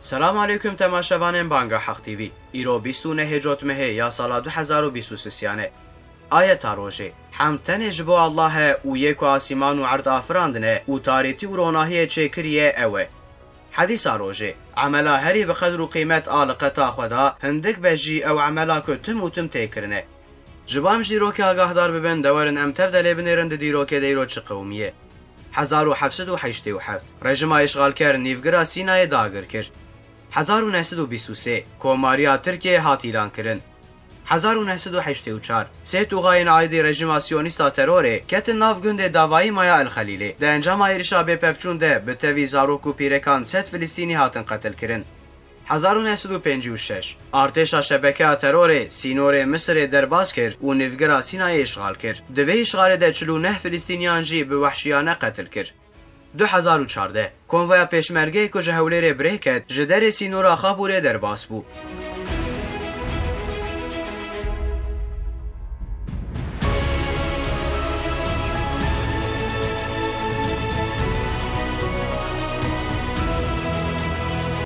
سلام علیکم تماشاوانین بانگا حق تیوی ایرو 29 هجوت مه یا سال 2023 آیت روژه حمتن جبو الله و یک آسیمان و عرض آفراندنه. و تاریتی و روناهی چکریه اوه. حدیث روژه عملا هری بقدر و قیمت آلقتا خدا هندک بجی او عملا که تم و تم تیکرنه جبام آگاه دار ببن دورن ام تفدل بنیرند دیروک دیرو چه قومیه. 1987 رژیم اشغال کرد نیفگرا سینای داگر کرد. 1923 کوماریا ترکیه هات ایلان کرن. 1984 سه توغاین عاید رژیم آسیونیست تروره که تناف گنده داوایی مایا الخلیلی ده انجام ایرشا به پفچونده به تاوی زاروکو پیرکان فلسطینی هاتن قتل کرن. 1956 ارتش شبکه ترور سینور مصر در باز کرد و نفگرا سینای اشغال کرد. دوی چلو نه فلسطینیان جی به وحشیانه قتل کرد. 2014 کنویا پێشمەرگەی کوژە هەولێرێ برێکت ji derê sînora Xaburê derbas bû.